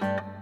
Bye.